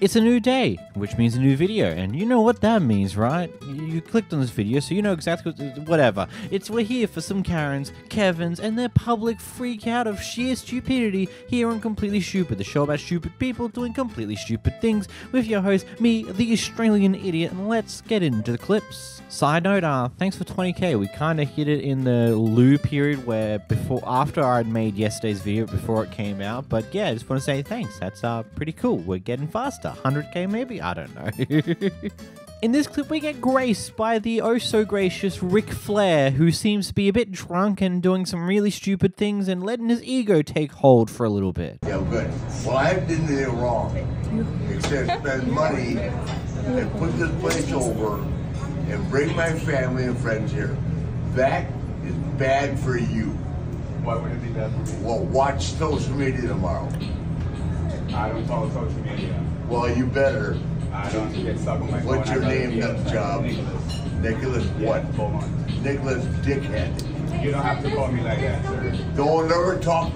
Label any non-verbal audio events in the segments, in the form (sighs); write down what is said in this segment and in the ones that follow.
It's a new day, which means a new video, and you know what that means, right? You, clicked on this video, so you know exactly what, whatever. It's we're here for some Karens, Kevins, and their public freak out of sheer stupidity here on Completely Stupid, the show about stupid people doing completely stupid things, with your host, me, the Australian idiot, and let's get into the clips. Side note, uh, thanks for 20k. We kind of hit it in the Lou period where before, after I'd made yesterday's video before it came out, but yeah, I just want to say thanks. That's uh pretty cool. We're getting faster. 100k maybe? I don't know. (laughs) In this clip, we get graced by the oh so gracious Ric Flair, who seems to be a bit drunk and doing some really stupid things and letting his ego take hold for a little bit. Yeah, good. Well, I didn't do anything wrong except spend money and put this place over and bring my family and friends here. That is bad for you. Why would it be bad for me? Well, watch social media tomorrow. I don't follow social media. Well, you better. I don't get stuck on my phone. What's your I go to name, the that job? Nicholas. Nicholas Yeah, what? Beaumont. Nicholas Dickhead. You don't have to call me like that, sir. Don't ever talk.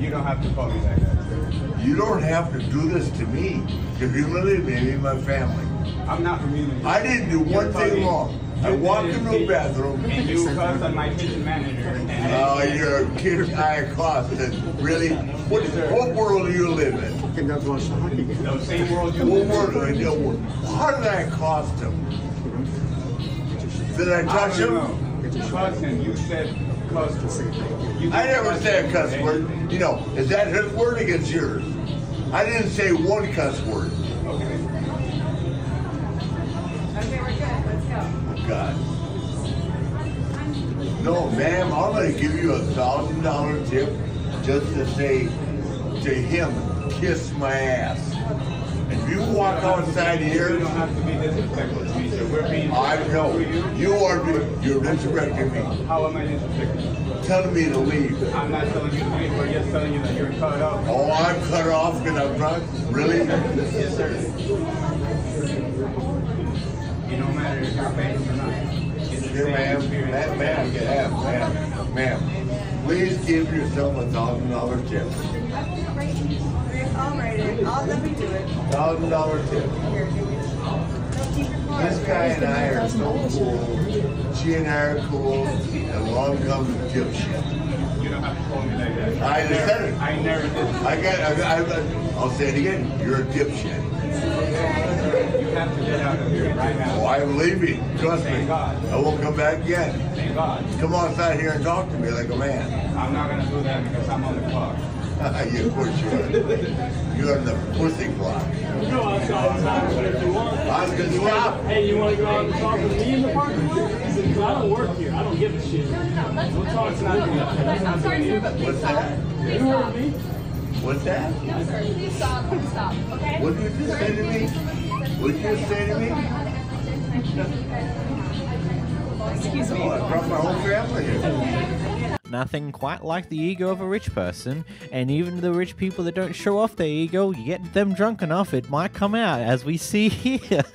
You don't have to call me like that, sir. You don't have to do this to me. You're humiliating me and my family. I'm not familiar. I didn't do one thing wrong. I walked into a bathroom. And you cuss on my kitchen manager. And Oh, you're a kid I accosted. Really? What, what world do you live in? Fucking does watch the hockey game. the same world you What live in. do I deal with? How did I accost him? Did I I touch don't him? know. You said cuss word. I never said a cuss word. You know, is that his word against yours? I didn't say one cuss word. Okay. Okay, we're good. Let's go. God. No, ma'am, I'm gonna give you a thousand dollar tip just to say to him, kiss my ass. If you walk outside You here, don't have to be disrespectful to me, sir. We're being I know you are you're disrespecting me, How am I disrespectful? telling me to leave. I'm not telling you to leave, we're just telling you that you're cut off. Oh, I'm cut off because I'm drunk. Really? Yes, sir. It don't matter if you're famous or not. It's the Here, same ma'am, ma'am, ma'am, ma'am, ma'am, ma'am. Please give yourself a thousand dollar tip. All right, I'll let me do it. Thousand dollar tip. Here. Don't keep your card. This guy and I are so cool. She and I are cool. And along comes the dipshit. You don't have to call me like that. I just said it. I never did. I got, I, I, I'll say it again. You're a dipshit. You have to get out of here right Oh, now. I'm leaving. Trust me. Thank God. I won't come back again. Thank God. Come outside here and talk to me like a man. I'm not gonna do that because I'm on the clock. (laughs) you of course you are. You're on the pussy clock. You know outside outside, but if you want, I'm gonna stop. hey, you want to go out and talk with me in the parking lot? Because I don't work here. I don't give a shit. Don't talk to me. That's not I'm sorry, doing sir, but please What's stop. that? You Please heard stop. me? What's that? No, sir, please stop. Please stop. Okay? What did you just say to me? What did you just say to me? Excuse me. Oh, I brought my whole family here. Nothing quite like the ego of a rich person, and even the rich people that don't show off their ego, you get them drunk enough, it might come out, as we see here. (laughs)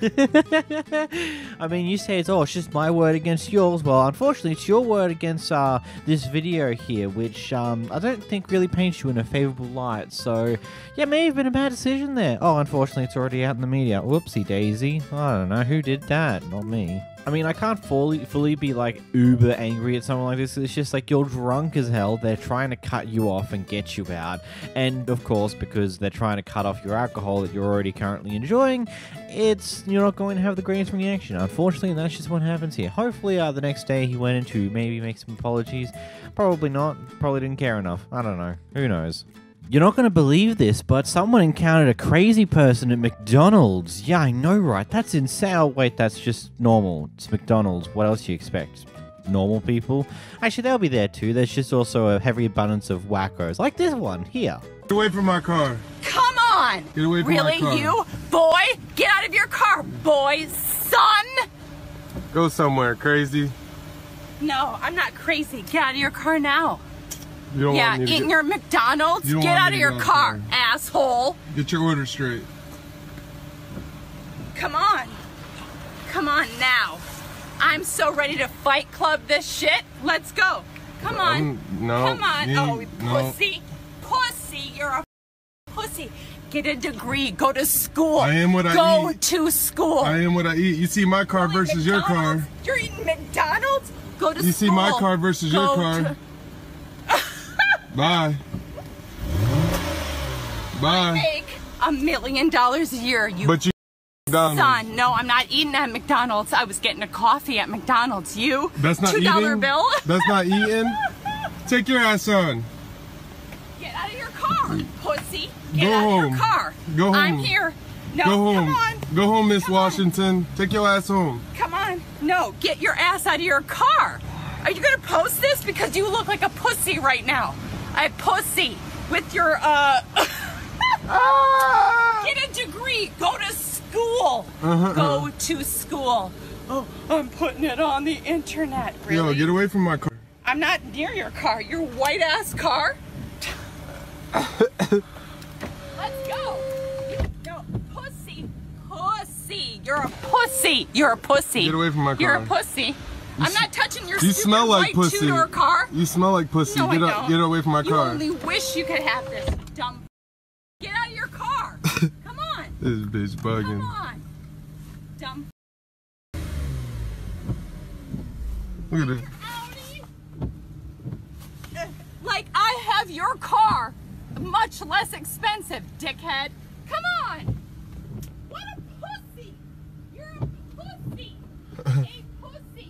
I mean, you say it's, oh, it's just my word against yours. Well, unfortunately, it's your word against uh, this video here, which um, I don't think really paints you in a favorable light. So, yeah, may have been a bad decision there. Oh, unfortunately, it's already out in the media. Whoopsie daisy. I don't know who did that. Not me. I mean, I can't fully fully be like uber angry at someone like this. It's just like you're drunk as hell. They're trying to cut you off and get you out, and of course, because they're trying to cut off your alcohol that you're already currently enjoying, it's you're not going to have the greatest reaction. Unfortunately, and that's just what happens here. Hopefully, uh, the next day he went in to maybe make some apologies. Probably not. Probably didn't care enough. I don't know. Who knows? You're not going to believe this, but someone encountered a crazy person at McDonald's. Yeah, I know, right? That's insane. Oh, wait, that's just normal. It's McDonald's. What else do you expect? Normal people? Actually, they'll be there too. There's just also a heavy abundance of wackos, like this one here. Get away from my car. Come on! Get away from my really, you? Boy? Get out of your car, boy! Son! Go somewhere, crazy. No, I'm not crazy. Get out of your car now. You don't yeah, eating get, your McDonald's? You Get out of your go car, there. asshole! get your order straight. Come on. Come on now. I'm so ready to fight club this shit. Let's go. Come on. Um, no, Come on. me, oh, no. pussy. Pussy. You're a pussy. Get a degree. Go to school. I am what I Go eat. to school. I am what I eat. You see my car versus your car. You're eating McDonald's? Go to You school. You see my car versus your Go car. To- Bye. Bye. make a million dollars a year, you But you McDonald's. son. No, I'm not eating at McDonald's. I was getting a coffee at McDonald's. You? That's not Two dollar eating. bill? That's not eating. (laughs) Take your ass on. Get out of your car, pussy. Get Go out of home. your car. Go I'm here. No, Go home. come on. Go home, Miss Come on. Washington. Take your ass home. Come on. No, get your ass out of your car. Are you gonna post this? Because you look like a pussy right now. A pussy with your uh (laughs) Ah! get a degree. Go to school. Uh-huh, Go to school. Oh, I'm putting it on the internet. Really? Yo, get away from my car. I'm not near your car. Your white ass car. Let's go. No, pussy. Pussy. You're a pussy. You're a pussy. Get away from my car. You're a pussy. I'm not touching your You smell like pussy. two-door car. You smell like pussy. No, get I up, get away from my you car. only wish you could have this dumb. Get out of your car. (laughs) Come on. This bitch bugging. Come on. Dumb. Look at. Uh, Like I have your car, much less expensive, dickhead. Come on. What a pussy. You're a pussy. (laughs)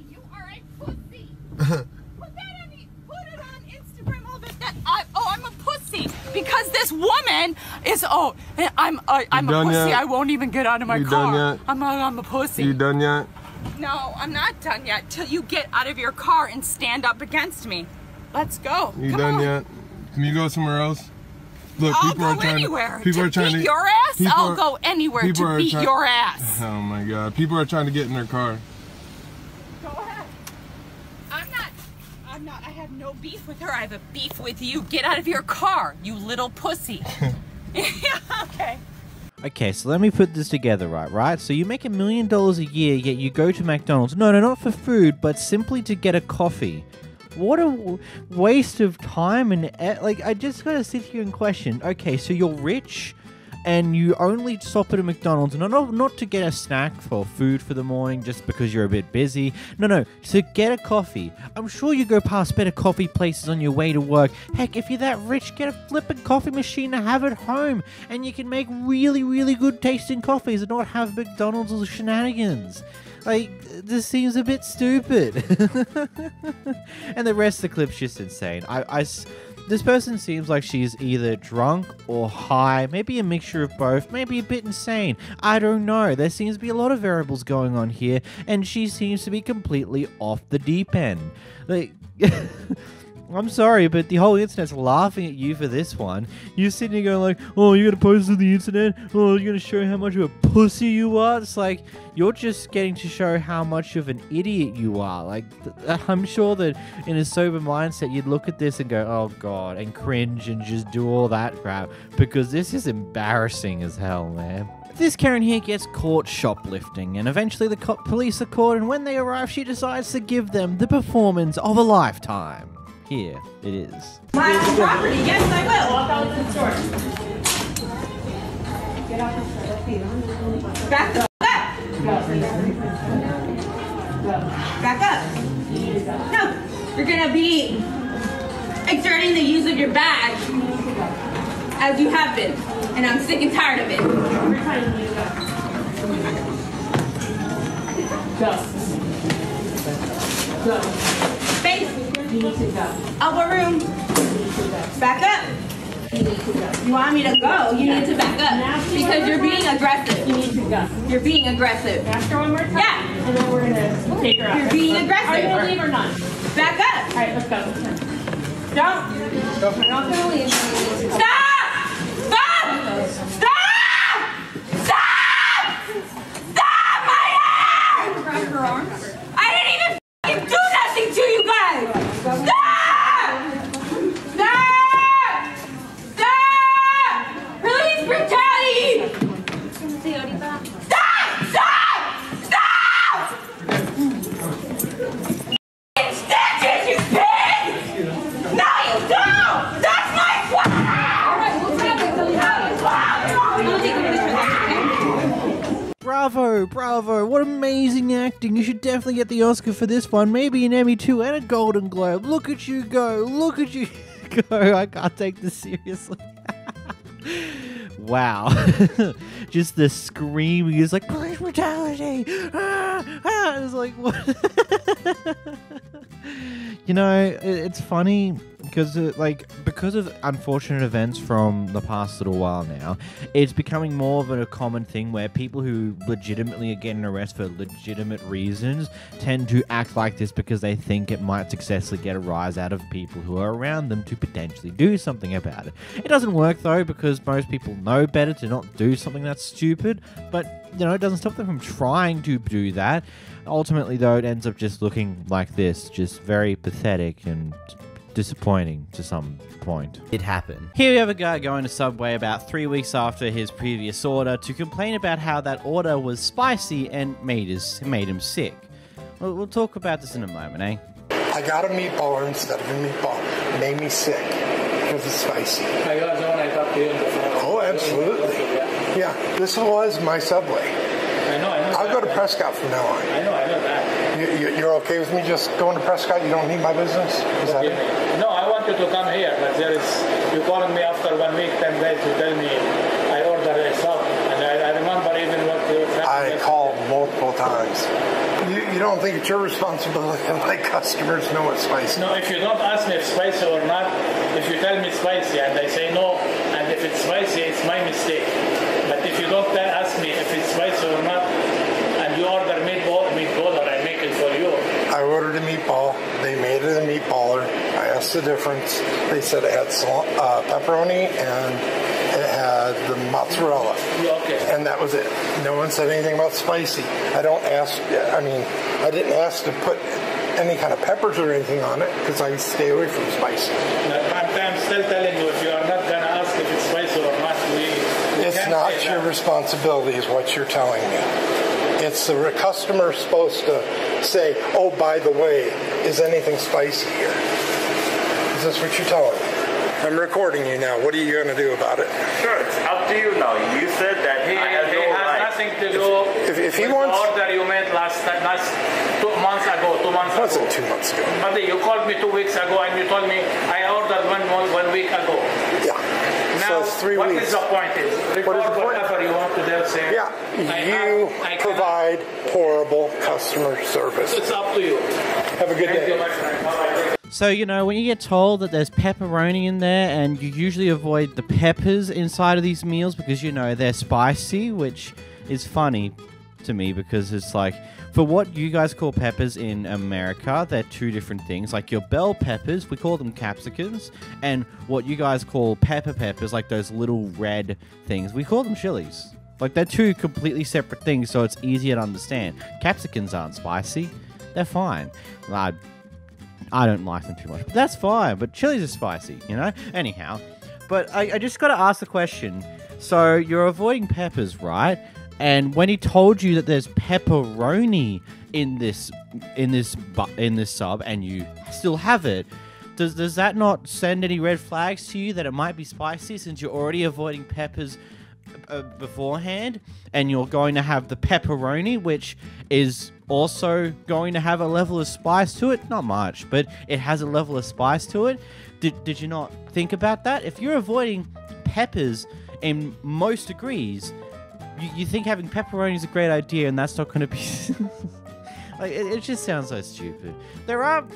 You are a pussy. Put that on the, put it on Instagram all that. that I, oh, I'm a pussy because this woman is. Oh, I'm. Uh, I'm a pussy. yet? I won't even get out of my You car. done yet? I'm. A, I'm a pussy. You done yet? No, I'm not done yet. Till you get out of your car and stand up against me. Let's go. You Come done on. yet? Can you go somewhere else? Look, I'll people go are trying anywhere. to. People to are trying beat to. your ass. I'll are- go anywhere to beat your ass. (laughs) Oh my god. People are trying to get in their car. Go ahead. I'm not. I'm not. I have no beef with her. I have a beef with you. Get out of your car, you little pussy. yeah. (laughs) (laughs) Okay. Okay, so let me put this together, right? Right? So you make a million dollars a year, yet you go to McDonald's. No, no, not for food, but simply to get a coffee. What a w- waste of time and e- like I just gotta sit here and question. Okay, so you're rich, and you only stop at a McDonald's, not not not to get a snack for food for the morning, just because you're a bit busy. No, no, to get a coffee. I'm sure you go past better coffee places on your way to work. Heck, if you're that rich, get a flippin' coffee machine to have at home, and you can make really, really good tasting coffees and not have McDonald's or shenanigans. Like, this seems a bit stupid. (laughs) and the rest of the clip's just insane. I, I this person seems like she's either drunk or high, maybe a mixture of both, maybe a bit insane. I don't know. There seems to be a lot of variables going on here, and she seems to be completely off the deep end. Like. (laughs) I'm sorry, but the whole internet's laughing at you for this one. You're sitting there going like, "Oh, you're gonna post it on the internet? Oh, you're gonna show how much of a pussy you are?" It's like you're just getting to show how much of an idiot you are. Like, (laughs) I'm sure that in a sober mindset, you'd look at this and go, "Oh God," and cringe and just do all that crap because this is embarrassing as hell, man. This Karen here gets caught shoplifting, and eventually the co- police are caught. And when they arrive, she decides to give them the performance of a lifetime. Here it is. My own property, yes, I will. Walk out to the store. Back the f- up. Back up. No, you're gonna be exerting the use of your badge as you have been, and I'm sick and tired of it. Every time you need to go. Go. Go. Face You need to go. upper room. Back up. You need to go. You want me to go? You need to back up because you're being aggressive. You need to go. You're being aggressive. Ask her one more time. Yeah. And then we're gonna take her out. You're being aggressive. Are you gonna leave or not? Back up. All right, let's go. Don't. We're not gonna leave. Stop! Definitely get the Oscar for this one, maybe an Emmy too, and a Golden Globe. Look at you go! Look at you (laughs) go! I can't take this seriously. (laughs) wow. (laughs) Just the screaming is like police brutality. Ah, ah. It's like what? you know, it's funny because like because of unfortunate events from the past little while now, it's becoming more of a common thing where people who legitimately are getting arrested for legitimate reasons tend to act like this because they think it might successfully get a rise out of people who are around them to potentially do something about it. It doesn't work though because most people know better to not do something that's stupid, but you know, it doesn't stop them from trying to do that. Ultimately, though, it ends up just looking like this, just very pathetic and disappointing to some point. It happened. Here we have a guy going to Subway about three weeks after his previous order to complain about how that order was spicy and made his made him sick. We'll, we'll talk about this in a moment, eh? I got a meatballer instead of a meatball. It made me sick because it's spicy. I got one I talked to you on the phone. Oh, absolutely. Yeah, this was my Subway. I know, I know. I'll go to Prescott from now on. I know, I know that. You, you, you're okay with me just going to Prescott? You don't need my business? Is that it? No, I want you to come here, but there is, you calling me after one week, 10 days to tell me I ordered a sub. And I, I remember even what you I called multiple times. You, you don't think it's your responsibility to let customers know it's spicy? No, if you don't ask me if it's spicy or not, if you tell me it's spicy and I say no, and if it's spicy, it's my mistake. But if you don't ask me if it's spicy or not, and you order meatball, meatball, or I make it for you, I ordered a meatball. They made it a meatballer. I asked the difference. They said it had sal- uh, pepperoni and it had the mozzarella. okay. And that was it. No one said anything about spicy. I don't ask, I mean, I didn't ask to put any kind of peppers or anything on it because I stay away from spicy. I'm, still telling you, if you are not gonna ask if it's spicy or not, we. we It's not your that. responsibility, is what you're telling me. It's the customer supposed to say, oh, by the way, is anything spicy here? Is this what you're telling me? I'm recording you now. What are you going to do about it? Sure, it's up to you now. You said that He, I have he no has right. nothing to do If- if he with wants- the order you made last last two months ago, two months It wasn't ago. two months ago. But you called me two weeks ago and you told me I ordered one one, one week ago. Yeah. Now, so it's three what weeks. is the point? Is record What is the point? whatever you want to do. Say, Yeah, you have- I cannot- provide horrible customer service. It's up to you. Have a good Thank you, day. my So, you know, when you get told that there's pepperoni in there, and you usually avoid the peppers inside of these meals because, you know, they're spicy, which is funny to me because it's like, for what you guys call peppers in America, they're two different things. Like your bell peppers, we call them capsicums, and what you guys call pepper peppers, like those little red things, we call them chilies. Like they're two completely separate things, so it's easier to understand. Capsicums aren't spicy; they're fine. I I don't like them too much, but that's fine. But chilies are spicy, you know? Anyhow, but I, I just got to ask the question. So you're avoiding peppers, right? And when he told you that there's pepperoni in this in this in this sub, and you still have it, does does that not send any red flags to you that it might be spicy since you're already avoiding peppers uh, beforehand, and you're going to have the pepperoni, which is also going to have a level of spice to it. Not much, but it has a level of spice to it. Did, did you not think about that? If you're avoiding peppers in most degrees, you, you think having pepperoni is a great idea, and that's not going to be. (laughs) like, it, it just sounds so stupid. There are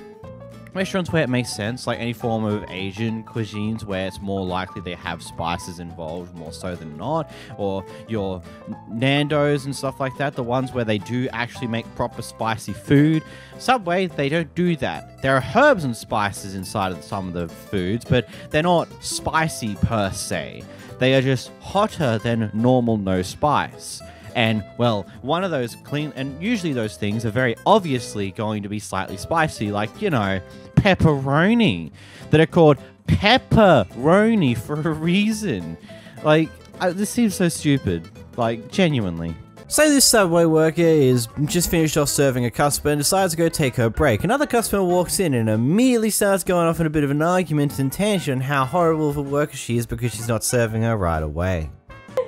restaurants where it makes sense, like any form of Asian cuisines where it's more likely they have spices involved more so than not, or your Nando's and stuff like that, the ones where they do actually make proper spicy food. Subway, they don't do that. There are herbs and spices inside of some of the foods, but they're not spicy per se. They are just hotter than normal no spice. And well, one of those clean, and usually those things are very obviously going to be slightly spicy, like, you know, pepperoni, that are called pepperoni for a reason. Like, I, this seems so stupid. Like, genuinely. Say this Subway worker is just finished off serving a customer and decides to go take her break. Another customer walks in and immediately starts going off in a bit of an argument and tangent on how horrible of a worker she is because she's not serving her right away.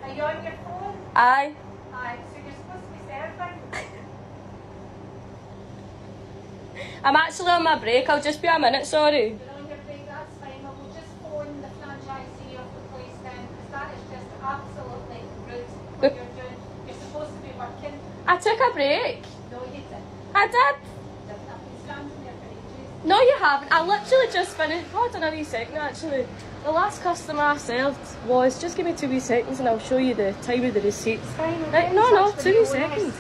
Are you on your phone? Aye. Aye, so you're supposed to be serving. (laughs) I'm actually on my break. I'll just be a minute, sorry. You're on your break, that's fine. I will just phone the franchisee of the place then, because that is just absolutely rude what you're doing. You're supposed to be working. I took a break. No, you didn't. I did. I've been standing there for ages. No, you haven't. I literally just finished. Hold on a wee second, actually. The last customer I served was. Just give me two wee seconds and I'll show you the time of the receipts. Right, no, no, two wee seconds.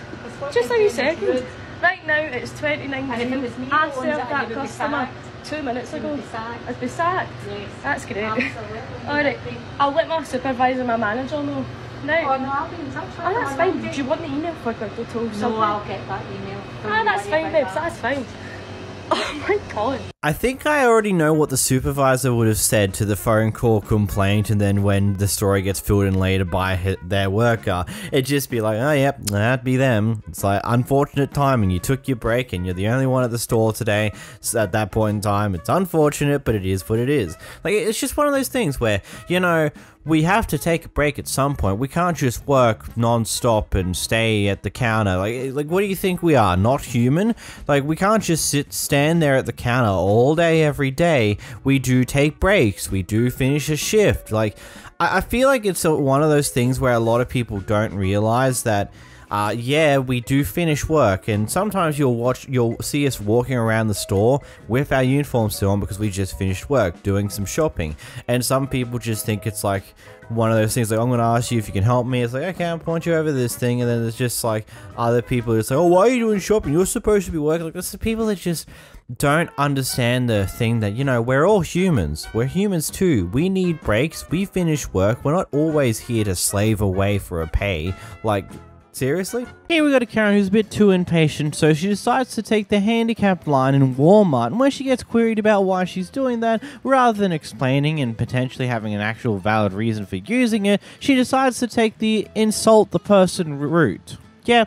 Just a wee second. Right now it's 29 And if it was me I served that you would be customer two minutes ago. be sacked. I'd be sacked. Yes. That's great. Absolutely. (laughs) Alright, I'll let my supervisor, my manager know. Now, Oh, no, I'll be in touch with Oh, that's fine. Do you want the email for Gurdle Toll? No, I'll get that email. Ah, that's fine, about babes. (laughs) that. That's fine. Oh my god. I think I already know what the supervisor would have said to the phone call complaint, and then when the story gets filled in later by their worker, it'd just be like, oh, yep, that'd be them. It's like, unfortunate timing. You took your break, and you're the only one at the store today. So at that point in time, it's unfortunate, but it is what it is. Like, it's just one of those things where, you know, we have to take a break at some point. We can't just work non-stop and stay at the counter. Like, eh, like what do you think we are? Not human? Like, we can't just sit, stand there at the counter all day, every day. We do take breaks. We do finish a shift. Like, I, I feel like it's a, one of those things where a lot of people don't realize that. Uh, yeah, we do finish work, and sometimes you'll watch, you'll see us walking around the store with our uniforms still on because we just finished work, doing some shopping. And some people just think it's like one of those things like I'm gonna ask you if you can help me. It's like okay, I'll point you over this thing, and then there's just like other people who say, oh, why are you doing shopping? You're supposed to be working. Like that's the people that just don't understand the thing that you know we're all humans. We're humans too. We need breaks. We finish work. We're not always here to slave away for a pay. Like Seriously? Here we got a Karen who's a bit too impatient, so she decides to take the handicapped line in Walmart, and when she gets queried about why she's doing that, rather than explaining and potentially having an actual valid reason for using it, she decides to take the insult the person route. Yeah,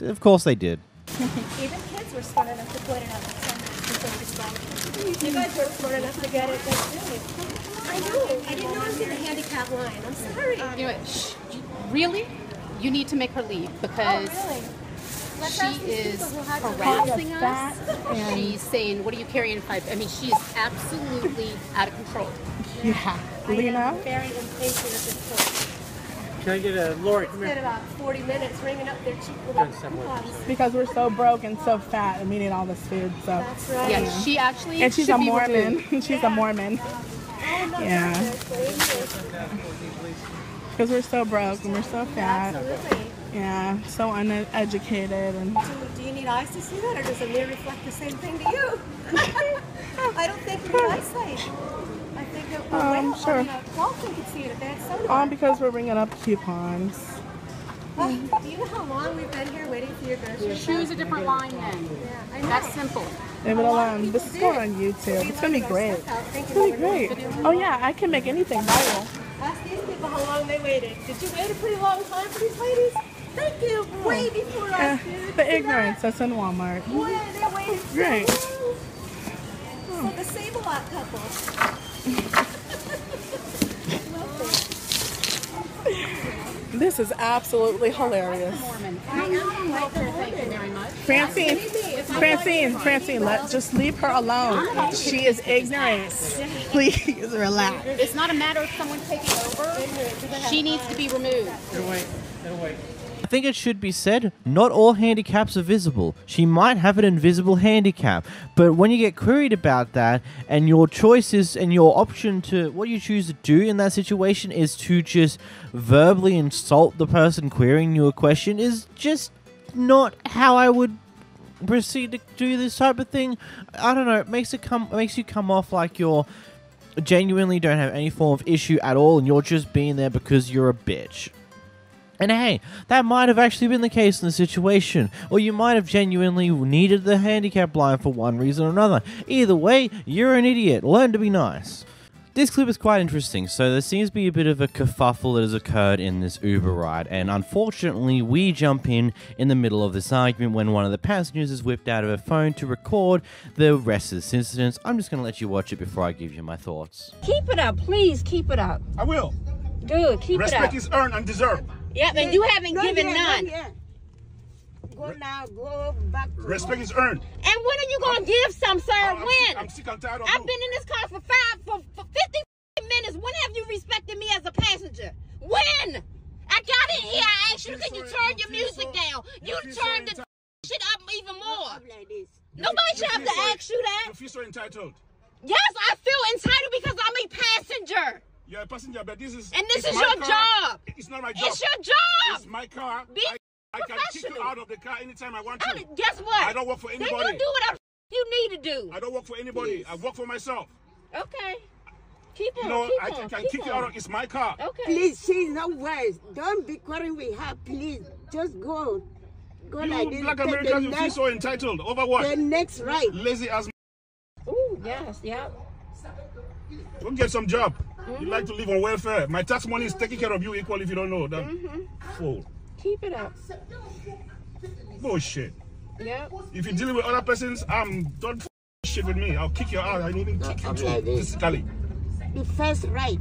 of course they did. (laughs) Even kids were smart enough to point it out to someone. You guys were smart enough to get it. That's it. I know. I didn't know I was in the handicap line. I'm sorry. You know what? Shh. Really? You need to make her leave because Oh, really? She is people who had to harassing us. us and- She's saying, "What are you carrying in five? I mean, she is absolutely out of control. Yeah. I'm very impatient at this point. Can I get a Lori? It's been about 40 minutes ringing up their cheap little. Because we're so broke and so fat and eating all this food, so. That's right. Yeah, she actually And she's a Mormon. removed. (laughs) she's a Mormon. Oh, yeah. Because we're so broke and we're so fat. Absolutely. Yeah, so uneducated and. Do you need eyes to see that, or does a mirror reflect the same thing to you? (laughs) I don't think you need eyesight. I think that we're Um, up sure. on the Walton could see it a bad soda. All because we're ringing up coupons. Uh, do you know how long we've been here waiting for your groceries? Choose a different line then. Yeah, I know. That's simple. Leave it alone. This is going on YouTube. It's gonna be great. It's gonna be great. Oh yeah, I can make anything viral. Ask these people how long they waited. Did you wait a pretty long time for these ladies? Thank you. Way before Uh, us, dude. the ignorance that's in Walmart. Boy, they're waiting so Great. long. So the Sable-Lot couple. (laughs) This is absolutely hilarious. Thank you very much. Francine, Francine, Francine, let just leave her alone. She is ignorant. Please relax. It's not a matter of someone taking over. She needs to be removed. It'll wait. It'll wait. I think it should be said, not all handicaps are visible. She might have an invisible handicap, but when you get queried about that, and your choice is, and your option to, what you choose to do in that situation is to just verbally insult the person querying you a question, is just not how I would proceed to do this type of thing. I don't know, it makes it come, makes you come off like you're genuinely don't have any form of issue at all, and you're just being there because you're a bitch. And hey, that might have actually been the case in the situation, or you might have genuinely needed the handicap line for one reason or another. Either way, you're an idiot. Learn to be nice. This clip is quite interesting, so there seems to be a bit of a kerfuffle that has occurred in this Uber ride, and unfortunately, we jump in in the middle of this argument when one of the passengers is whipped out of her phone to record the rest of this incident. I'm just going to let you watch it before I give you my thoughts. Keep it up, please keep it up. I will. Good, keep it up. Respect is earned and deserved. up. Yep, and you haven't Not given yet, not none. Yet. Go now, go back. To Respect is earned. And when are you gonna give some, sir? I'm when? sick- I'm sick and tired of I've you. been in this car for five for, for fifty minutes. When have you respected me as a passenger? When? I got in here. I asked you, can you turn your music down? You turned the shit up even more. Nobody should have to ask you that. You feel so entitled. Yes, I feel entitled because I'm a passenger. You're a passenger, but this is And this is your car. job. It's not my job. It's your job. It's my car. Be I, I can kick you out of the car anytime I want I- to. guess what? I don't work for anybody. Then anybody. you do whatever you need to do. I don't work for anybody. I work for myself. Okay. Keep on. You know, keep I on, can, can keep kick you out of It's my car. Okay. Please, she's not wise. Don't be quarreling with her, please. Just go. Go You like this. black Americans, you feel so entitled. Over what? The next right. Lazy as Ooh, yes, yeah. Go get some job. Mm-hmm. You like to live on welfare. My tax money is taking care of you equally if you don't know. That Mm-hmm. fool. Keep it up. Bullshit. Yeah. If you're dealing with other persons, I'm don't shit with me. I'll kick you out. I need even kick you I'm too, like this. physically. The first right.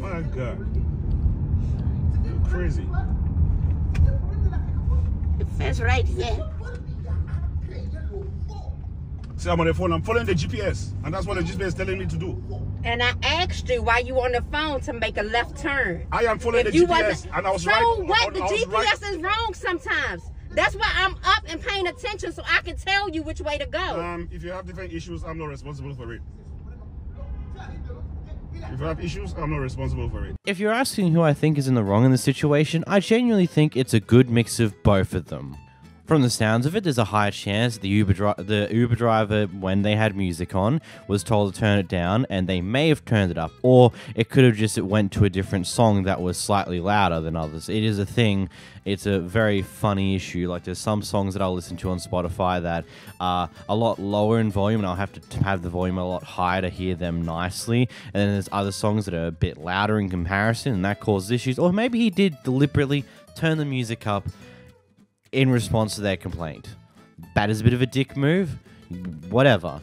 My God. You're crazy. The first right here. See, I'm on the phone. I'm following the GPS, and that's what the GPS is telling me to do. And I asked you why you on the phone to make a left turn. I am following If the you GPS, wasn't- and I was so right. what? The GPS right. is wrong sometimes. That's why I'm up and paying attention so I can tell you which way to go. Um, if you have different issues, I'm not responsible for it. If you have issues, I'm not responsible for it. If you're asking who I think is in the wrong in this situation, I genuinely think it's a good mix of both of them. From the sounds of it, there's a high chance the Uber dri- the Uber driver, when they had music on, was told to turn it down, and they may have turned it up, or it could have just it went to a different song that was slightly louder than others. It is a thing. It's a very funny issue. Like there's some songs that I'll listen to on Spotify that are a lot lower in volume, and I'll have to have the volume a lot higher to hear them nicely. And then there's other songs that are a bit louder in comparison, and that causes issues. Or maybe he did deliberately turn the music up in response to their complaint. That is a bit of a dick move. Whatever.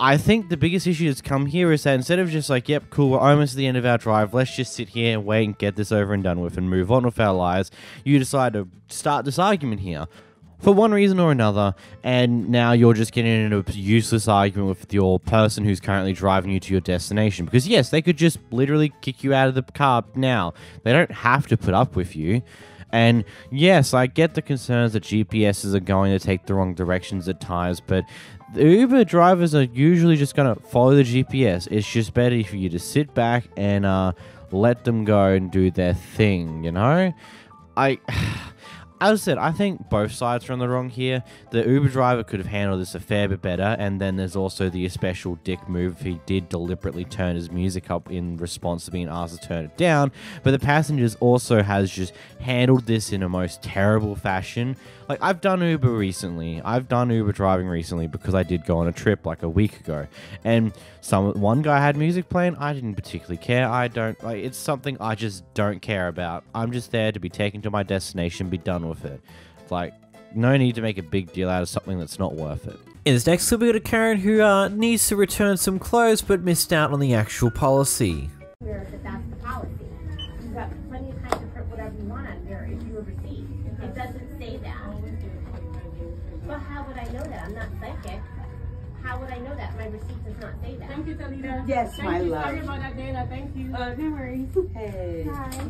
I think the biggest issue that's come here is that instead of just like, yep, cool, we're almost at the end of our drive, let's just sit here and wait and get this over and done with and move on with our lives, you decide to start this argument here. For one reason or another, and now you're just getting into a useless argument with your person who's currently driving you to your destination. Because, yes, they could just literally kick you out of the car now. They don't have to put up with you. And yes, I get the concerns that GPSs are going to take the wrong directions at times, but the Uber drivers are usually just going to follow the GPS. It's just better for you to sit back and uh, let them go and do their thing, you know? I. (sighs) As I said, I think both sides are on the wrong here. The Uber driver could have handled this a fair bit better, and then there's also the special dick move. He did deliberately turn his music up in response to being asked to turn it down. But the passengers also has just handled this in a most terrible fashion. Like I've done Uber recently. I've done Uber driving recently because I did go on a trip like a week ago, and some one guy had music playing. I didn't particularly care. I don't like. It's something I just don't care about. I'm just there to be taken to my destination, be done with it. Like no need to make a big deal out of something that's not worth it. In this next clip, we got a Karen who uh, needs to return some clothes but missed out on the actual policy. Where that that's the policy. You've got plenty of time to put whatever you want on there if you have receipt. It doesn't say that. Well, how would I know that? I'm not psychic. How would I know that? My receipt does not say that. Thank you, Talita. Yes, Thank my you. love. Sorry about that, Dana. Thank you. Uh, no worries. Hey. Hi.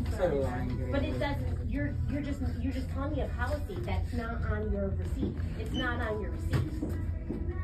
But it doesn't. You're you're just you're just telling me a policy that's not on your receipt. It's not on your receipt.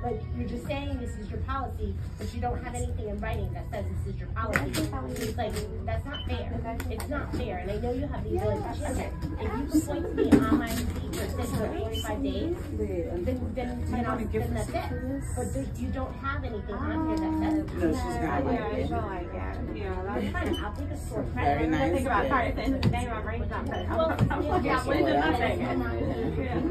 Like you're just saying this is your policy, but you don't have anything in writing that says this is your policy. It's like that's not fair. It's not fair, and I know you have the ability to check it. If you can point to me on my receipt where it says for 45 days, then then then, I'll, then that's it. But there, you don't have anything on here that says. No, she's got it. Yeah, it's all like that. Yeah, That's fine. I'll take a store Very credit. nice. Think about it. Sorry, at the end of the day, my brain's not perfect. Well, yeah, fucking with nothing.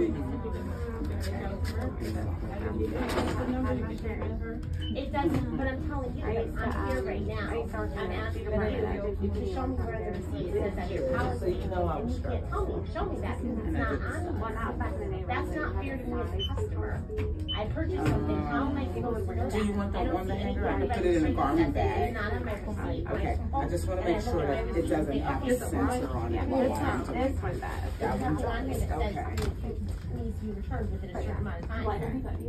It doesn't, but I'm telling you, like, I'm here right now. I'm asking you to show me where the receipt says that your policy and you can't tell me, show me that, because it's not on me. That's not fair to me as a customer. I purchased something, how am I supposed to know that? Do you want the one see any hanger? I can put it in a garment bag. It's not on my receipt. Okay, I just want to make sure that it doesn't have a sensor on it. It's not, it's not that. That There's one nothing on here that does, says it needs to be returned within a certain amount of time.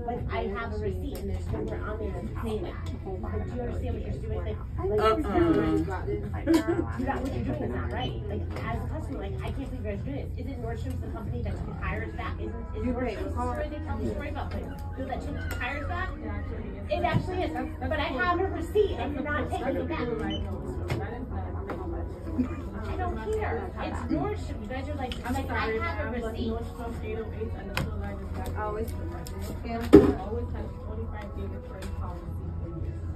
Like, I have a receipt and there's nowhere on there that's saying that. Like, do you understand what you're doing? Like, like, Uh-uh. you got what you're doing is not right. Like, as a customer, like, I can't believe you guys are doing this. Isn't Nordstrom's the company that took tires back? Isn't, is Nordstrom's the story they tell the story about, like, those that took tires back? It actually is, but I have a receipt and you're not taking it back. I don't care. It's Nordstrom. You guys are like, I'm like, I have a receipt. Always.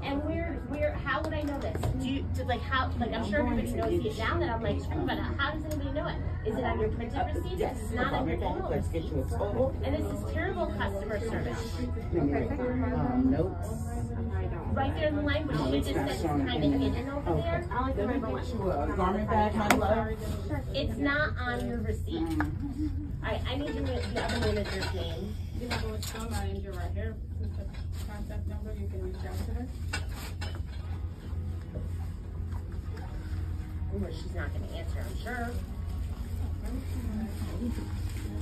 And where, where, how would I know this? Do you, do, like, how, like, I'm sure everybody knows it now that I'm like, screw about it. How does anybody know it? Is it on your printed receipt? Yes. It's not on your digital Let's get you a total. And this is terrible customer service. Um, notes. Right there in the language, No, she it's just not says it's showing kind it of hidden over Okay. there. Let me get you a garment bag, my love. It's not on your receipt. Alright, I need your, the other manager's name. You know what's going on in your right here. Put the contact number. You can reach out to her. Well, she's not gonna answer, I'm sure.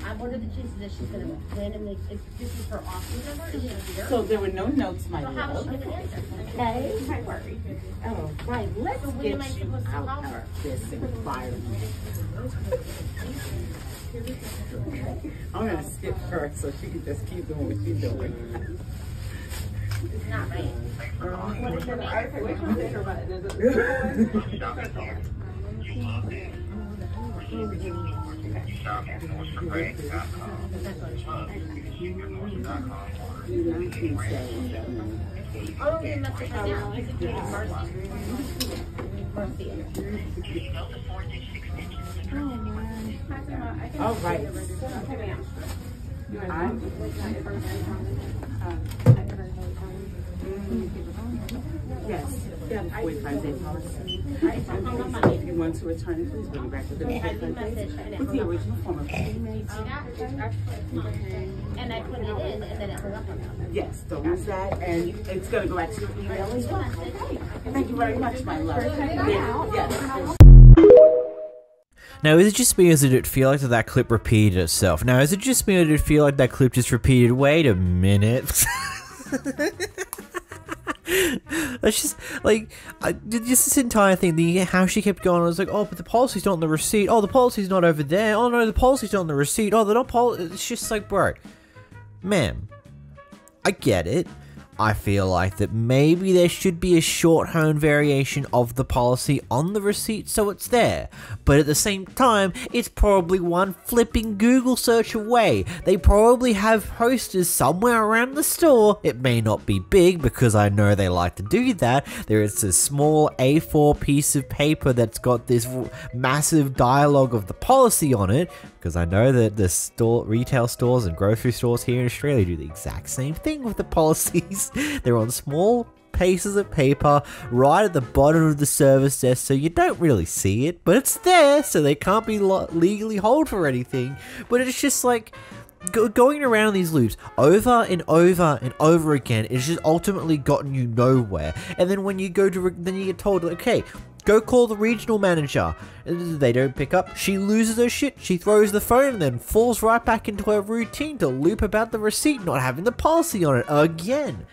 I what are the chances that she's gonna randomly, if this is her office number, is she here? So there were no notes, my So how is love. she gonna answer? Okay. I worry. Oh, right, let's So when get am I you supposed to out call her? of this environment. (laughs) I'm gonna skip her so she can just keep doing what she's doing. It's not right. What is your name? Which one's her button? Is it I'll don't leave a message right now. You can do it with Marcy. Marcy. All right. I'm, yes. If you want to return it, please bring it back I forty-five days. With the original form of payment. And I put it in and then it hung up on me. Yes, don't lose that, and it's gonna go back to your email as well. Thank you very much, my love. Yes. Now, is it just me or did it feel like that, that clip repeated itself? Now, is it just me or did it feel like that clip just repeated, wait a minute? (laughs) That's just like I, just this entire thing. The how she kept going. I was like, oh, but the policy's not on the receipt. Oh, the policy's not over there. Oh no, the policy's not on the receipt. Oh, they're not pol. It's just like, bro, ma'am, I get it. I feel like that maybe there should be a shorthand variation of the policy on the receipt so it's there. But at the same time, it's probably one flipping Google search away. They probably have posters somewhere around the store. It may not be big because I know they like to do that. There is a small A4 piece of paper that's got this massive dialogue of the policy on it because I know that the store retail stores and grocery stores here in Australia do the exact same thing with the policies. (laughs) They're on small pieces of paper right at the bottom of the service desk so you don't really see it, but it's there so they can't be legally hold for anything. But it's just like go- going around these loops over and over and over again it's just ultimately gotten you nowhere and then when you go to then you get told okay go call the regional manager. They don't pick up. She loses her shit. She throws the phone and then falls right back into her routine to loop about the receipt not having the policy on it again.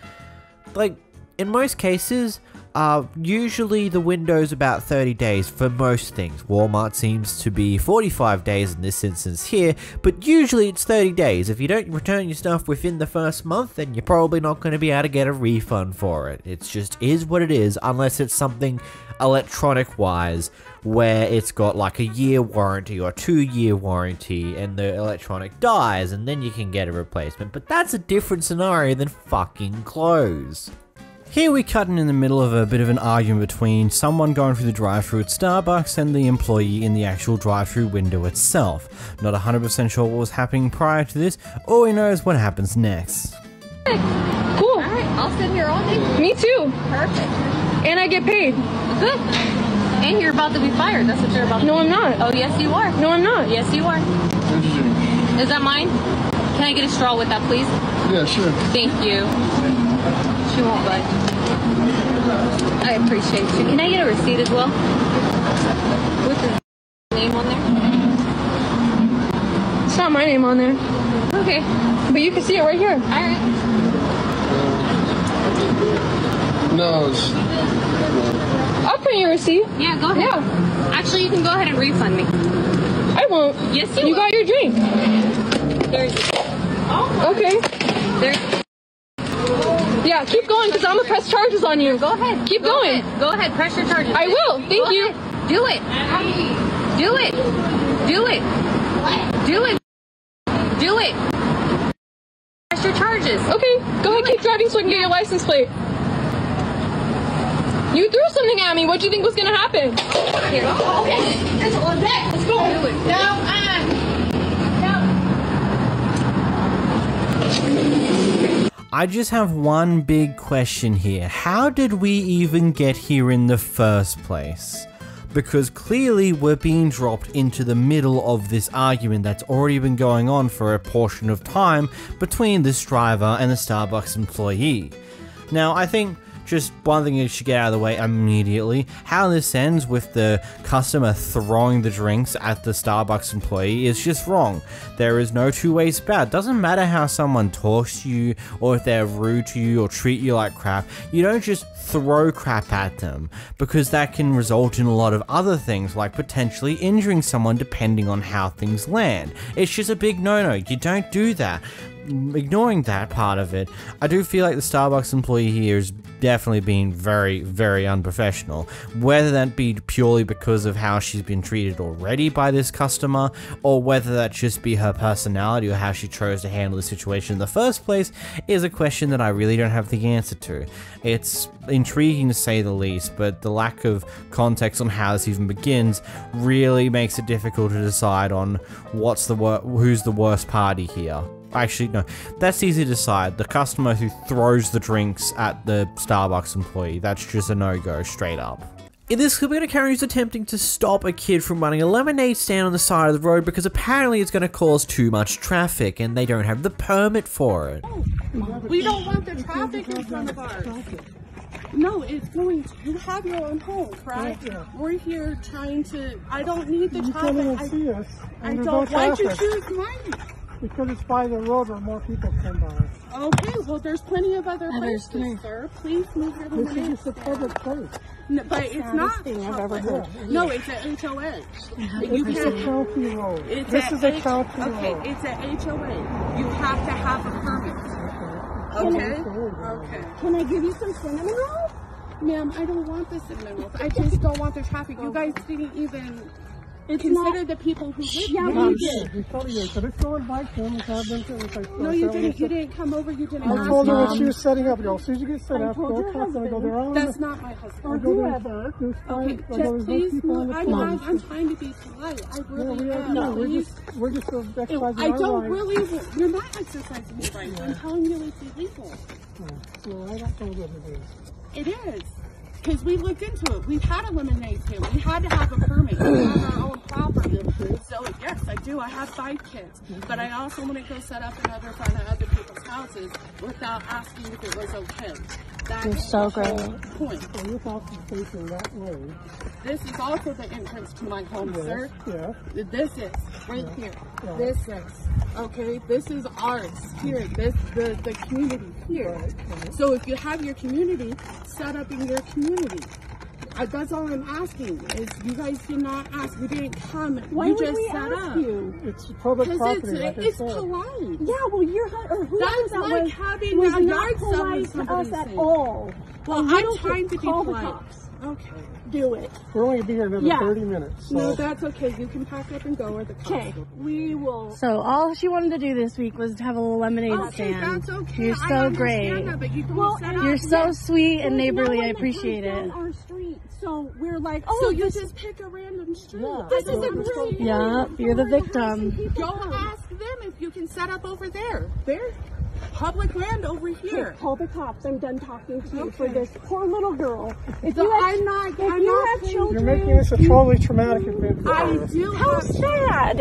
Like in most cases uh, usually the window's about 30 days for most things. Walmart seems to be 45 days in this instance here, but usually it's 30 days. If you don't return your stuff within the first month, then you're probably not going to be able to get a refund for it. It just is what it is, unless it's something electronic wise where it's got like a year warranty or two year warranty and the electronic dies and then you can get a replacement. But that's a different scenario than fucking clothes. Here we cut in in the middle of a bit of an argument between someone going through the drive-through at Starbucks and the employee in the actual drive-through window itself. Not 100% sure what was happening prior to this, all we know is what happens next. Cool. Alright, I'll sit here all day. Me too. Perfect. And I get paid. Good. And you're about to be fired. That's what you're about to No, I'm not. Oh, yes, you are. No, I'm not. Yes, you are. Is that mine? Can I get a straw with that, please? Yeah, sure. Thank you. She won't budge. I appreciate you. Can I get a receipt as well? With the name on there? It's not my name on there. Okay. But you can see it right here. All right. No, it's, I'll print your receipt. Yeah, go ahead. Yeah. Actually, you can go ahead and refund me. I won't. Yes, you You will. got your drink. There's. Oh. Okay. There. Yeah, keep going because I'm gonna press charges on you. Go ahead. Keep Go going. ahead. Go ahead. Press your charges. I will. Thank Go you. ahead. Do it. Do it. Do it. Do it. Do it. Press your charges. Okay, go ahead, keep driving so I can get your license plate. You threw something at me. What do you think was gonna happen? Here. Okay, it's on back. Let's go. Do it. No, uh, I just have one big question here. How did we even get here in the first place? Because clearly we're being dropped into the middle of this argument that's already been going on for a portion of time between this driver and the Starbucks employee. Now, I think just one thing you should get out of the way immediately. How this ends with the customer throwing the drinks at the Starbucks employee is just wrong. There is no two ways about it. Doesn't matter how someone talks to you or if they're rude to you or treat you like crap. You don't just throw crap at them because that can result in a lot of other things like potentially injuring someone depending on how things land. It's just a big no-no. You don't do that ignoring that part of it, I do feel like the Starbucks employee here is definitely being very, very unprofessional. Whether that be purely because of how she's been treated already by this customer, or whether that just be her personality or how she chose to handle the situation in the first place, is a question that I really don't have the answer to. It's intriguing to say the least, but the lack of context on how this even begins really makes it difficult to decide on what's the who's the worst party here. Actually, no, that's easy to decide. The customer who throws the drinks at the Starbucks employee, that's just a no go straight up. In this clip, we're going to Karen who's attempting to stop a kid from running a lemonade stand on the side of the road because apparently it's going to cause too much traffic and they don't have the permit for it. we don't want the traffic in front of ours. No, it's going to. You have your own home, correct? We're here trying to. I don't need the You traffic. can't even I, see us. I don't. no Why'd you choose mine? Because it's by the road where more people come by. Okay, well, there's plenty of other Others places, tonight. sir. Please move your This is lemonade just a public place. No, but it's saddest not. thing I've ever heard. No, it's an HOA. You It's a can't. county road. It's This is a H- county Okay, road. it's a HOA. You have to have a permit. Okay. Okay. Can I give you some cinnamon rolls? Ma'am, I don't want the cinnamon rolls. I just don't want the traffic. You guys didn't even It's consider not- the people who live Yeah, here. we did. We told you, so let's go and bike them and have them to it's like, No, you didn't. You or didn't come over. You didn't I ask told her me. when she was setting up. Go, as soon as you get set I up, told go your talk to them. I go, husband. they're That's the, not my husband. go, there's- Whoever. Okay, five, just go, no please move. I'm, phone. I'm, I'm trying to be polite. I Yeah, really we are, am. no, we're just, we're just exercising I don't really. You're not exercising your rights. I'm telling you it's illegal. Well, I don't know what it is. It is. Because we looked into it. We've had a lemonade stand. We had to have a permit. We have our own property. So, yes, I do. I have five kids. But I also want to go set up another front of other people's houses without asking if it was okay. That's You're so great. point. So your house is facing that way. This is also the entrance to my home, Yes, sir. yeah. This is right here. Yeah. This is okay. This is ours here. This the the community here. So if you have your community, set up in your community. Uh, that's all I'm asking. Is you guys did not ask. You didn't come. Why you would just we set ask up. you? It's public 'Cause property, it's, like it's polite. Yeah, well, your hu- or whoever That's that like was, having was a not yard sale polite to us somebody's at thing. all. Well, And you I'm don't trying get to be call the polite. cops. Okay. Do it. We're only gonna be here another Yeah. 30 minutes. So. No, that's okay. You can pack up and go, or the cops. Okay. will. We will. So all she wanted to do this week was to have a little lemonade Okay, stand. that's okay. You're I so understand great. that, but you don't Well, set up. You're so sweet and There's no neighborly. one I that comes appreciate down it. Our street, so we're like, oh, So you this just pick a random street. This is a don't great. Yeah, you're the victim. Go ask them if you can set up over there. There. public land over here. Call the cops. I'm done talking to you for this poor little girl. If So you have, I'm not- If I'm you not have children, You're making this a totally traumatic event for I do. How sad.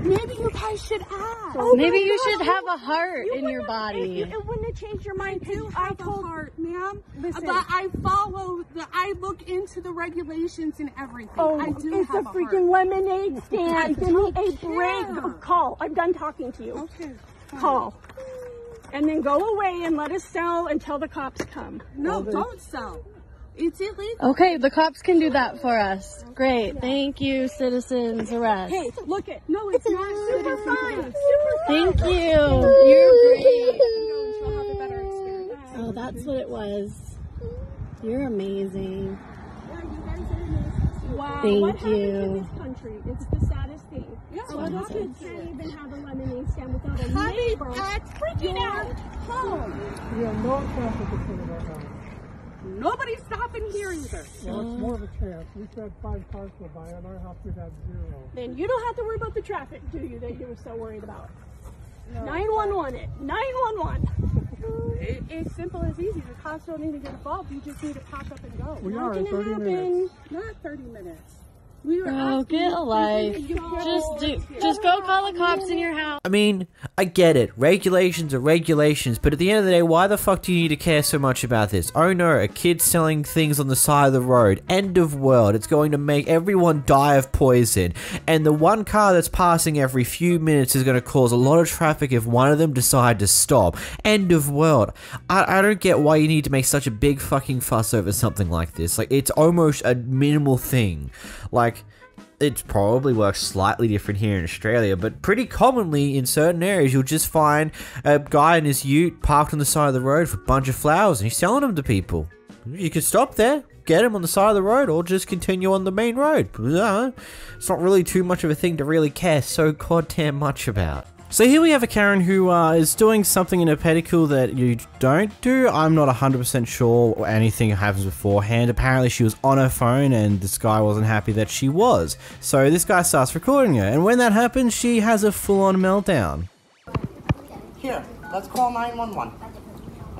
Maybe you guys should ask. Oh Maybe you God, should have a heart in your body. It, it wouldn't have changed your mind. I do I have told a heart, ma'am. Listen. But I follow the. I look into the regulations and everything. Oh, I do it's a have freaking heart. lemonade (laughs) I stand. Give me a break. Oh, Call. I'm done talking to you. Okay. fine. Call. And then go away and let us sell until the cops come. No, don't sell. It's illegal. Okay, the cops can do that for us. Great. Thank you, citizens arrest. Hey, look it. No, it's, not super fine. Super Thank fine. you. You're great. She'll have a better oh, experience. Oh, that's what it was. You're amazing. Wow. Thank what happens you. in this country? It's the saddest thing. Yeah, Our what happens? can't even have a lemonade stand without a Honey, neighbor at freaking out. home. We have no traffic between our house. Nobody's stopping here either. Well, it's more of a chance. We said five cars go by, on our house we'd have zero. Then you don't have to worry about the traffic, do you, that you were so worried about? 911 it. 911. It, it's simple as easy. The cops don't need to get involved. You just need to pack up and go. We Not are in gonna 30 happen. minutes. Not 30 minutes. We were Oh, asking get you- a life. Just do, just go call the cops in your house. I mean, I get it. Regulations are regulations, but at the end of the day, why the fuck do you need to care so much about this? Oh no, a kid selling things on the side of the road. End of world. It's going to make everyone die of poison. And the one car that's passing every few minutes is going to cause a lot of traffic if one of them decide to stop. End of world. I, I don't get why you need to make such a big fucking fuss over something like this. Like, it's almost a minimal thing. Like, it probably works slightly different here in Australia, but pretty commonly in certain areas, you'll just find a guy in his ute parked on the side of the road with a bunch of flowers and he's selling them to people. You can stop there, get him on the side of the road, or just continue on the main road. It's not really too much of a thing to really care so goddamn much about. So here we have a Karen who uh, is doing something in a pedicure that you don't do. I'm not 100% sure anything happens beforehand. Apparently she was on her phone and this guy wasn't happy that she was. So this guy starts recording her and when that happens she has a full-on meltdown. Here, let's call 911.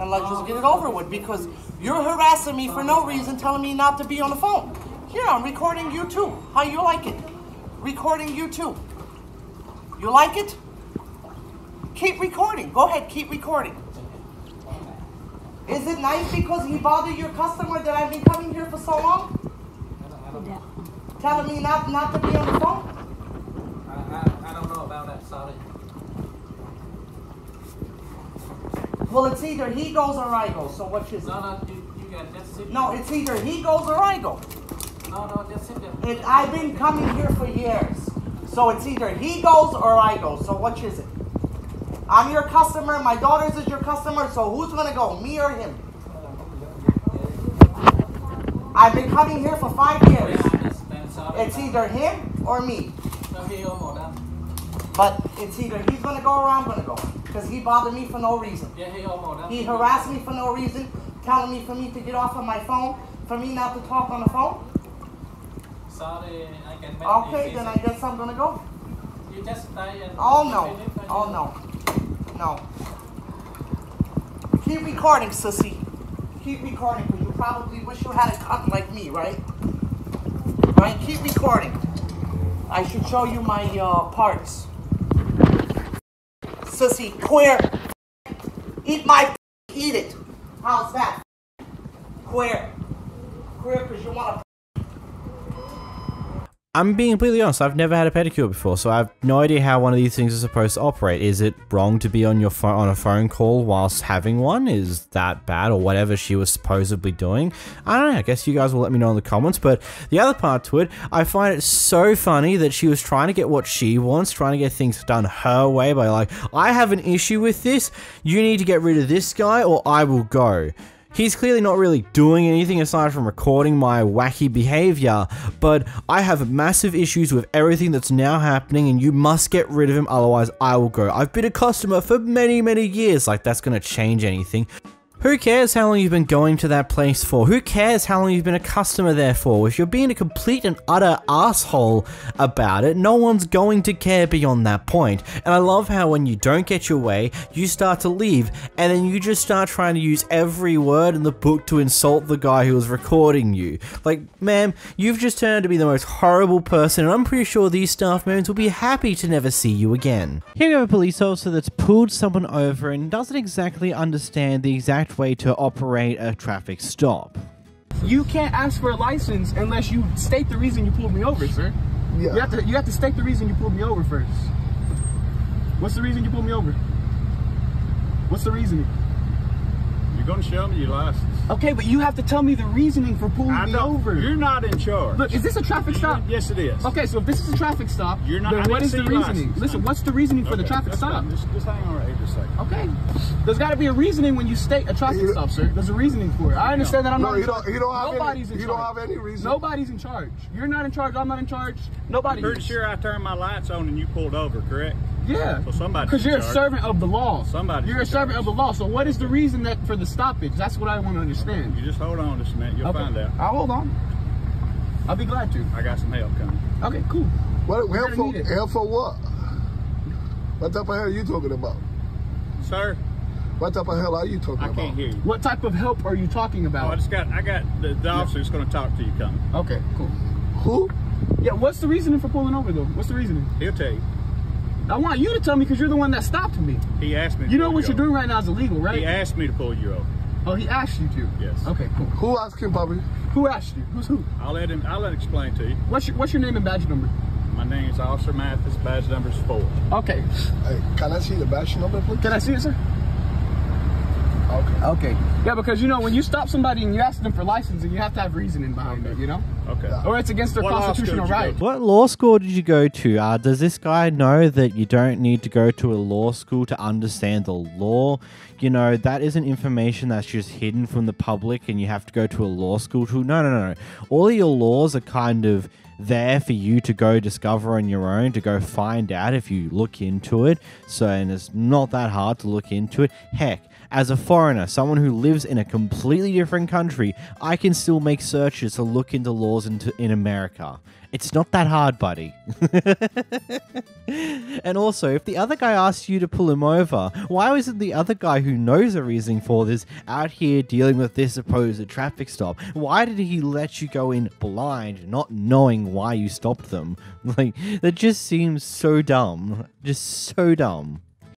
And let's just get it over with because you're harassing me for no reason, telling me not to be on the phone. Here, I'm recording you too. How you like it? Recording you too. You like it? Keep recording. Go ahead, keep recording. Is it nice because he bothered your customer that I've been coming here for so long? Yeah. Telling me not, not to be on the phone? I, I don't know about that, sorry. Well, it's either he goes or I go. So which is it? No, no, you, you got just sit No, it's either he goes or I go. No, no, just sit there. It, I've been coming here for years. So it's either he goes or I go. So which is it? I'm your customer. My daughter's is your customer. So who's gonna go, me or him? I've been coming here for five years. It's either him or me. But it's either he's gonna go or I'm gonna go. Because he bothered me for no reason. He harassed me for no reason, telling me for me to get off of my phone, for me not to talk on the phone. Sorry, I can Okay, then I guess I'm gonna go. You just stay and... Oh no. Oh no. No. Keep recording, sissy. Keep recording, because you probably wish you had a cunt like me, right? Right? Keep recording. I should show you my uh, parts. Sissy, queer. Eat my eat it. How's that? Queer. Queer because you want to I'm being completely honest, I've never had a pedicure before, so I have no idea how one of these things is supposed to operate. Is it wrong to be on your phone on a phone call whilst having one? Is that bad or whatever she was supposedly doing? I don't know, I guess you guys will let me know in the comments, but the other part to it, I find it so funny that she was trying to get what she wants, trying to get things done her way by like, I have an issue with this, you need to get rid of this guy or I will go. He's clearly not really doing anything aside from recording my wacky behavior, but I have massive issues with everything that's now happening and you must get rid of him otherwise I will go. I've been a customer for many, many years, like that's gonna change anything. Who cares how long you've been going to that place for? Who cares how long you've been a customer there for? If you're being a complete and utter asshole about it, no one's going to care beyond that point. And I love how when you don't get your way, you start to leave, and then you just start trying to use every word in the book to insult the guy who was recording you. Like, ma'am, you've just turned out to be the most horrible person, and I'm pretty sure these staff members will be happy to never see you again. Here you have a police officer that's pulled someone over and doesn't exactly understand the exact way to operate a traffic stop. You can't ask for a license unless you state the reason you pulled me over, sir. Yeah. You have to you have to state the reason you pulled me over first. What's the reason you pulled me over? What's the reasoning? You're going to show me your license. Okay, but you have to tell me the reasoning for pulling I me don't- over. You're not in charge. Look, is this a traffic stop? Yes, it is. Okay, so if this is a traffic stop, You're not- I then what didn't the reasoning? license. Listen, what's the reasoning for the traffic that's stop? Just, just hang on right here just a second. Okay. There's got to be a reasoning when you state a traffic stop, sir. There's a reasoning for it. I understand that I'm No, not. in you don't- you don't have any- in you charge. don't have any reason. Nobody's in charge. You're not in charge. I'm not in charge. Nobody. I'm pretty is. sure I turned my lights on and you pulled over, correct? Yeah. So somebody. Because you're a servant of the law. Somebody. You're a in servant of the law. So what is the reason that for the stoppage? That's what I want to understand. You just hold on just a minute. You'll Okay. find out. I'll hold on. I'll be glad to. I got some help coming. Okay, cool. What, We're help for, help for what? What type of hell are you talking about? Sir, What type of hell are you talking I about? I can't hear you. What type of help are you talking Oh, about? I just got. I got the, the officer's going to talk to you coming. Okay, cool. Who? Yeah, what's the reasoning for pulling over though? What's the reasoning? He'll tell you. I want you to tell me because you're the one that stopped me. He asked me. To You know pull what you're doing right now is illegal, right? He asked me to pull you over. Oh, he asked you to. Yes. Okay, cool. Who asked him, Bobby? Who asked you? Who's who? I'll let him. I'll let him explain to you. What's your What's your name and badge number? My name is Officer Mathis. Badge number is four. Okay. Hey, can I see the badge number, please? Can I see it, sir? Okay. Okay. Yeah, because you know when you stop somebody and you ask them for licensing, you have to have reasoning behind it. You know. Okay. Or it's against their What constitutional did right. What law school did you go to? Uh, does this guy know that you don't need to go to a law school to understand the law? You know, that isn't information that's just hidden from the public and you have to go to a law school to. No, no, no. no. All of your laws are kind of there for you to go discover on your own, to go find out if you look into it. So, and it's not that hard to look into it. Heck, as a foreigner, someone who lives in a completely different country, I can still make searches to look into laws into, in America. It's not that hard, buddy. (laughs) and also, if the other guy asks you to pull him over, why wasn't the other guy who knows the reasoning for this out here dealing with this supposed traffic stop? Why did he let you go in blind, not knowing why you stopped them? (laughs) Like, that just seems so dumb. Just so dumb.